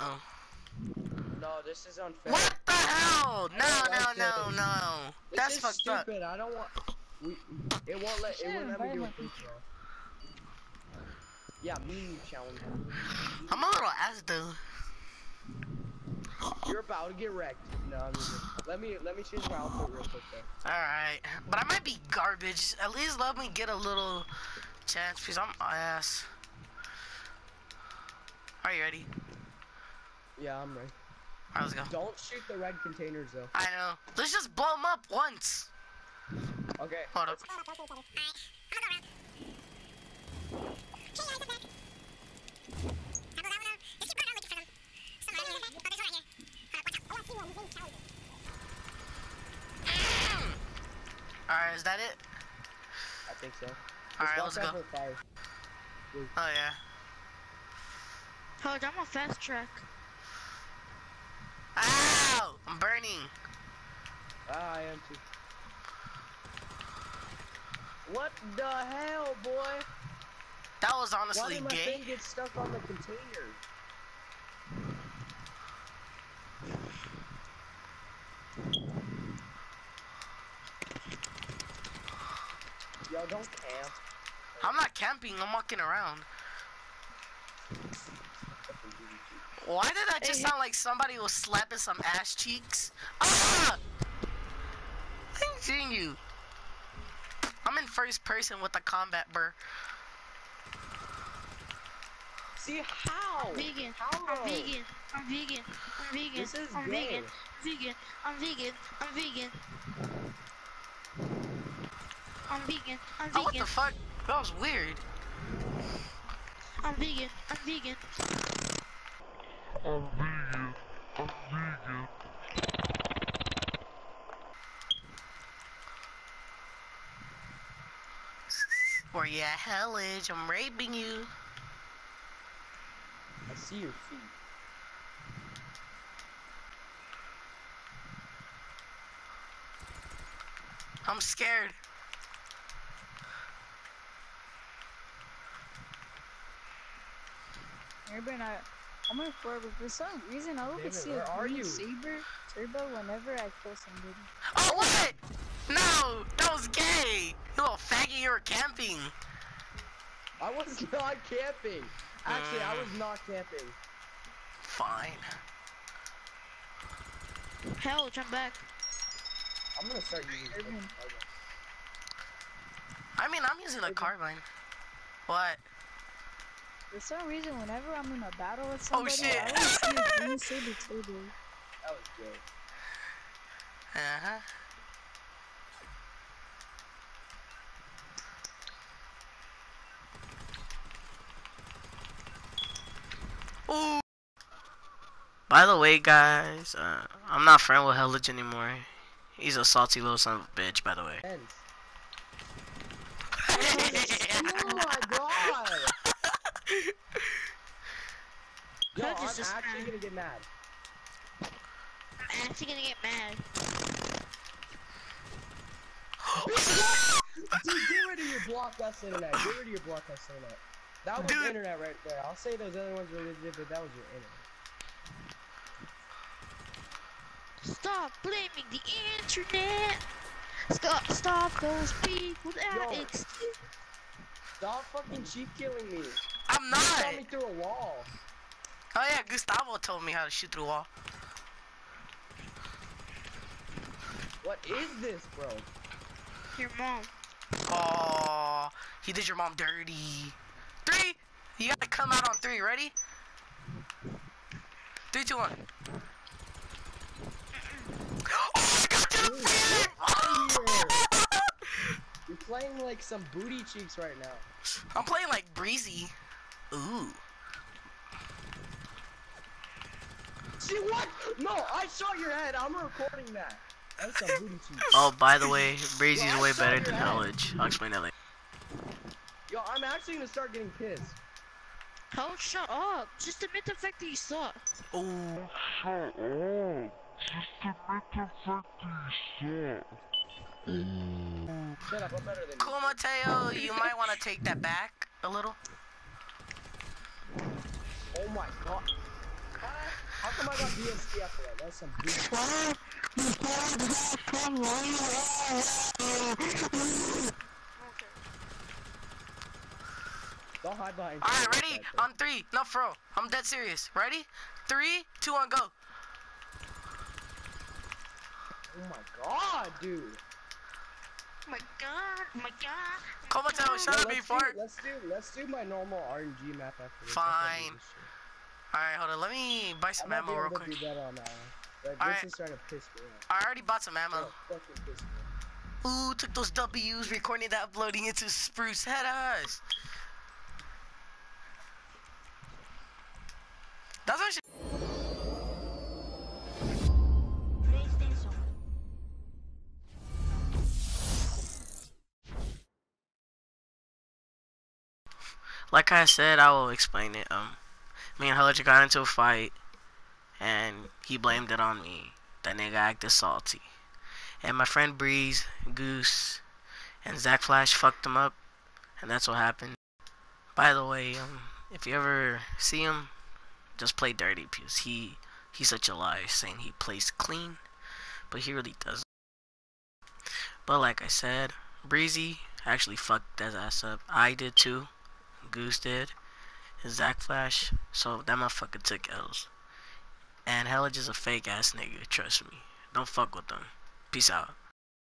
Oh. No, this is unfair. What the hell? No, no, like no, this. no. This That's fucked up. stupid. I don't want. We. It won't let. It wouldn't let me do a environment. free throw. Yeah, me challenge. I'm a little ass though. You're about to get wrecked. No, I'm just, let me let me change my outfit real quick though. Alright. But I might be garbage. At least let me get a little chance because I'm ass. Are you ready? Yeah, I'm ready. Alright, let's go. Don't shoot the red containers though. I know. Let's just blow them up once. Okay. Hold up. Alright, is that it? I think so. Alright, let's go. out for fire. Oh yeah. Hold, I'm on fast track. I'm burning. Ah, I am too. What the hell, boy? That was honestly Why did my gay. thing get stuck on the container? Yo, don't camp. I'm not camping, I'm walking around. Why did that just sound like somebody was slapping some ass cheeks? Ah! I ain't seeing you. I'm in first person with the combat burr. See how? I'm vegan. How? I'm vegan. I'm vegan. I'm vegan. This is I'm gay. vegan. Vegan. I'm vegan. I'm vegan. I'm vegan. I'm vegan. Oh, what vegan. the fuck? That was weird. I'm vegan. I'm vegan. Where you at, Helge? I'm raping you. I see your feet. I'm scared. Everybody not. I'm gonna forward, but for some reason I always see where a are green you? saber turbo whenever I kill somebody. Oh, what? No, that was gay. You little faggot, you were camping. I was not camping. Actually, I was mm. not camping. Fine. Hell, jump back. I'm gonna start using. Urban. Okay. I mean, I'm using a carbine. What? For some reason, whenever I'm in a battle with Oh, somebody, shit. I always see a green saber turbo. That was good. Uh-huh. Ooh. By the way, guys, uh, I'm not friend with Helge anymore. He's a salty little son of a bitch, by the way. Oh my god! Yo, I'm just actually mad. gonna get mad. I'm actually gonna get mad. Dude, get rid of your block us internet. Get rid of your block us internet. That was Dude. internet right there. I'll say those other ones were legit, but that was your internet. Stop blaming the internet. Stop, stop those people that Yo. exist. Stop fucking cheat killing me. I'm not. You not. shot me through a wall. Oh yeah, Gustavo told me how to shoot through a wall. What is this, bro? Your mom. Oh, he did your mom dirty. Three. You gotta come out on three. Ready? Three, two, one. Oh, I got the Dude, flip! get oh, You're playing like some booty cheeks right now. I'm playing like breezy. Ooh. See what? No, I shot your head. I'm recording that. That's some booty cheeks. Oh, by the way, breezy's Yo, way better than head. knowledge. I'll explain that later. Yo, I'm actually gonna start getting pissed. Oh, shut up. Just admit the fact that you suck. Ooh. Shut up, Just I'm better than you. Cool, Mateo. You might want to take that back a little. Oh my god. God How come I got BST after that? That's some bullshit. Okay. Don't hide behind. Alright, ready? like that, On three. No, for real. I'm dead serious. Ready? Three, two, one, go. Oh my god, dude. Oh my god, oh my god. Come on, Taylor, shut up, let's, before. do, let's do let's do my normal RNG map after this. That's how we Fine. Alright, hold on. Let me buy some ammo real quick. on Alright. this is starting to piss me off. I already bought some ammo. Yo, fucking piss me off. Ooh, took those W's, recording that, uploading it to Spruce Head Us. That's she. Like I said, I will explain it. Um, me and Helliger got into a fight, and he blamed it on me. That nigga acted salty. And my friend Breeze, Goose, and Zach Flash fucked him up, and that's what happened. By the way, um, if you ever see him, just play dirty because he he's such a liar, saying he plays clean, but he really doesn't. But like I said, Breezy actually fucked his ass up. I did too. Goose did. Zach Flash. So that motherfucker took L's. And Hella just a fake ass nigga, trust me. Don't fuck with them. Peace out.